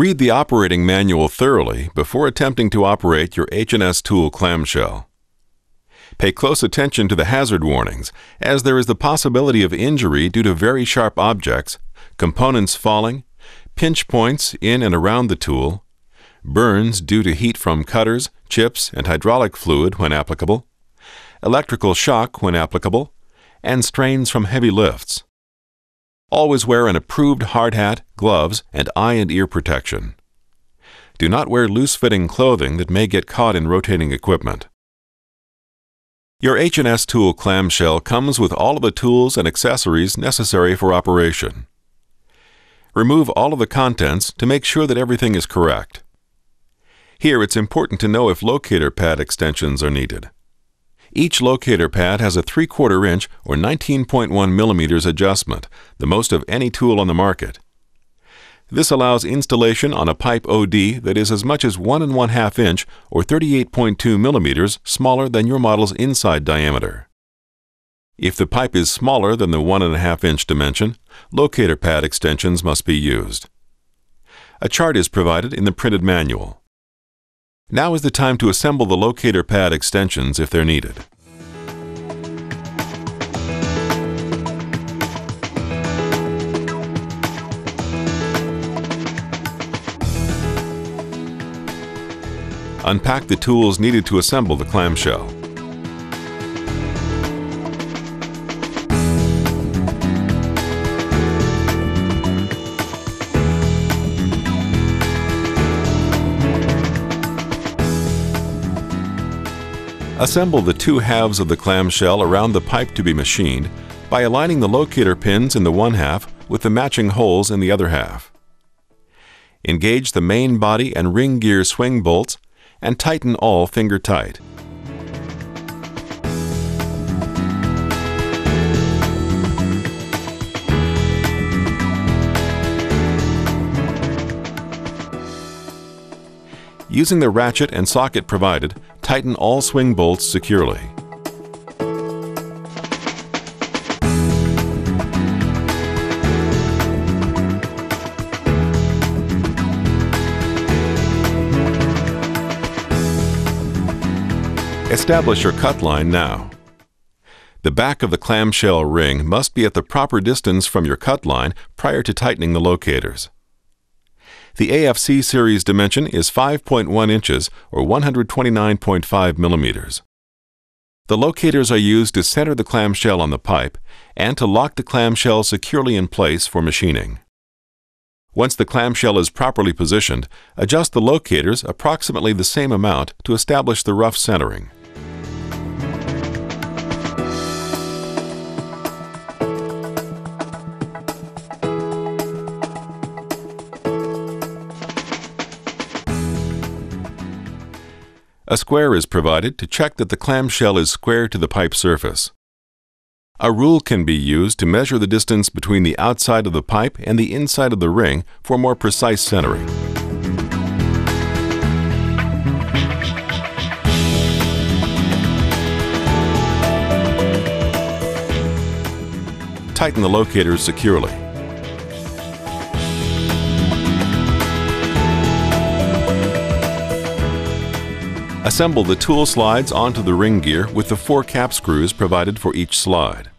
Read the operating manual thoroughly before attempting to operate your H&S tool clamshell. Pay close attention to the hazard warnings, as there is the possibility of injury due to very sharp objects, components falling, pinch points in and around the tool, burns due to heat from cutters, chips, and hydraulic fluid when applicable, electrical shock when applicable, and strains from heavy lifts. Always wear an approved hard hat, gloves, and eye and ear protection. Do not wear loose-fitting clothing that may get caught in rotating equipment. Your H&S tool clamshell comes with all of the tools and accessories necessary for operation. Remove all of the contents to make sure that everything is correct. Here it's important to know if locator pad extensions are needed. Each locator pad has a 3 quarter inch or 19.1 millimeters adjustment, the most of any tool on the market. This allows installation on a pipe OD that is as much as 1 and 1 half inch or 38.2 millimeters smaller than your model's inside diameter. If the pipe is smaller than the 1 and a half inch dimension, locator pad extensions must be used. A chart is provided in the printed manual. Now is the time to assemble the locator pad extensions if they're needed. Unpack the tools needed to assemble the clamshell. Assemble the two halves of the clamshell around the pipe to be machined by aligning the locator pins in the one half with the matching holes in the other half. Engage the main body and ring gear swing bolts and tighten all finger tight. Using the ratchet and socket provided, tighten all swing bolts securely. Establish your cut line now. The back of the clamshell ring must be at the proper distance from your cut line prior to tightening the locators. The AFC series dimension is 5.1 inches or 129.5 millimeters. The locators are used to center the clamshell on the pipe and to lock the clamshell securely in place for machining. Once the clamshell is properly positioned, adjust the locators approximately the same amount to establish the rough centering. A square is provided to check that the clamshell is square to the pipe surface. A rule can be used to measure the distance between the outside of the pipe and the inside of the ring for more precise centering. Tighten the locators securely. Assemble the tool slides onto the ring gear with the four cap screws provided for each slide.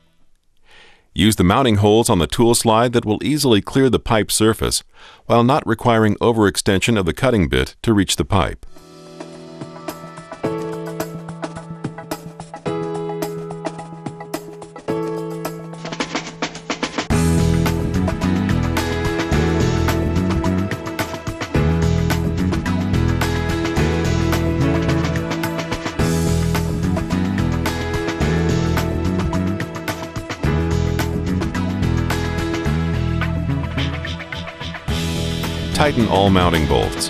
Use the mounting holes on the tool slide that will easily clear the pipe surface while not requiring overextension of the cutting bit to reach the pipe. Tighten all mounting bolts.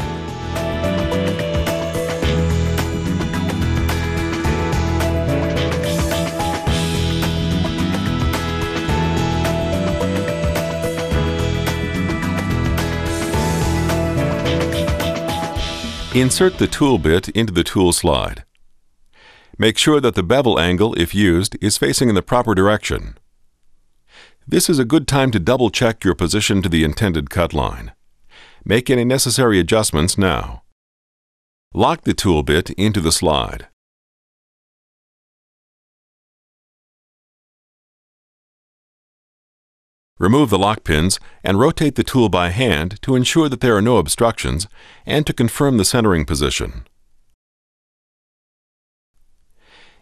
Insert the tool bit into the tool slide. Make sure that the bevel angle, if used, is facing in the proper direction. This is a good time to double check your position to the intended cut line. Make any necessary adjustments now. Lock the tool bit into the slide. Remove the lock pins and rotate the tool by hand to ensure that there are no obstructions and to confirm the centering position.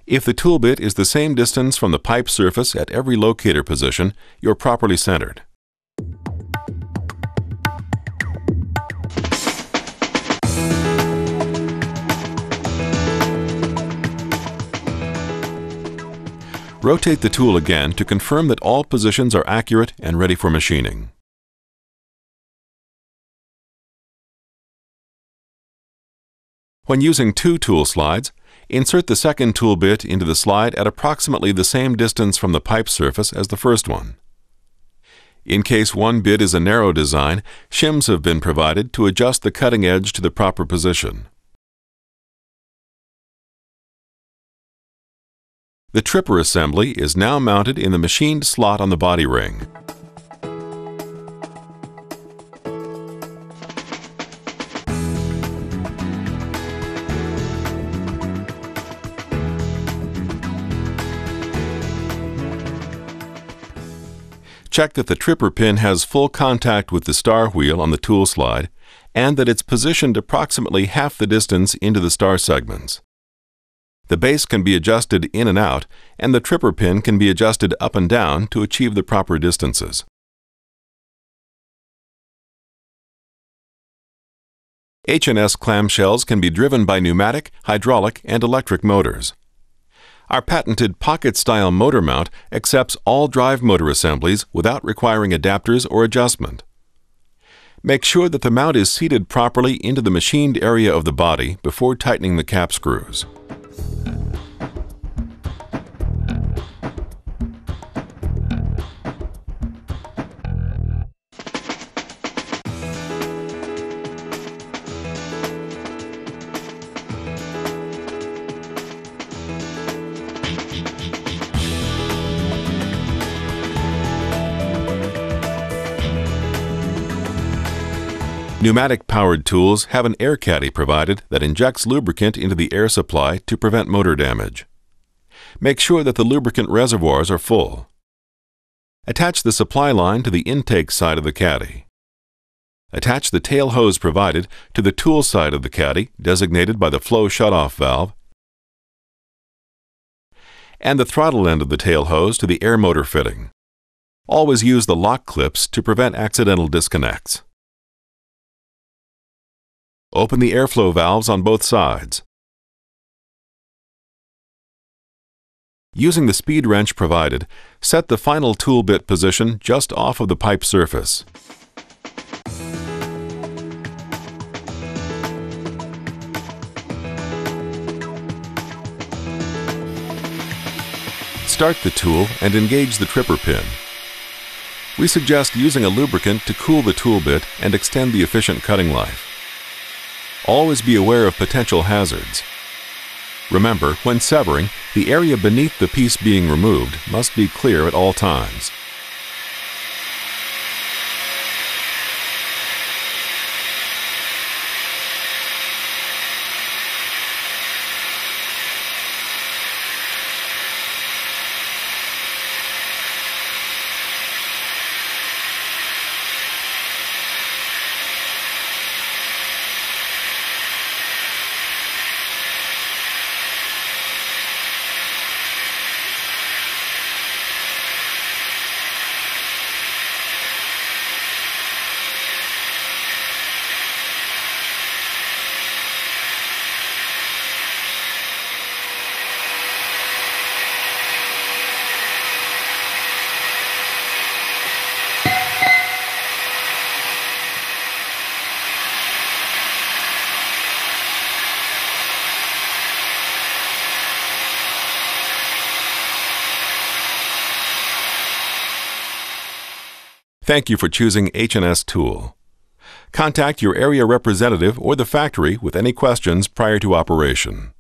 If the tool bit is the same distance from the pipe surface at every locator position, you're properly centered. Rotate the tool again to confirm that all positions are accurate and ready for machining. When using two tool slides, insert the second tool bit into the slide at approximately the same distance from the pipe surface as the first one. In case one bit is a narrow design, shims have been provided to adjust the cutting edge to the proper position. The tripper assembly is now mounted in the machined slot on the body ring. Check that the tripper pin has full contact with the star wheel on the tool slide and that it's positioned approximately half the distance into the star segments. The base can be adjusted in and out, and the tripper pin can be adjusted up and down to achieve the proper distances. H&S clamshells can be driven by pneumatic, hydraulic, and electric motors. Our patented pocket-style motor mount accepts all drive motor assemblies without requiring adapters or adjustment. Make sure that the mount is seated properly into the machined area of the body before tightening the cap screws. Uh, Pneumatic powered tools have an air caddy provided that injects lubricant into the air supply to prevent motor damage. Make sure that the lubricant reservoirs are full. Attach the supply line to the intake side of the caddy. Attach the tail hose provided to the tool side of the caddy, designated by the flow shutoff valve, and the throttle end of the tail hose to the air motor fitting. Always use the lock clips to prevent accidental disconnects. Open the airflow valves on both sides. Using the speed wrench provided, set the final tool bit position just off of the pipe surface. Start the tool and engage the tripper pin. We suggest using a lubricant to cool the tool bit and extend the efficient cutting life. Always be aware of potential hazards. Remember, when severing, the area beneath the piece being removed must be clear at all times. Thank you for choosing H&S Tool. Contact your area representative or the factory with any questions prior to operation.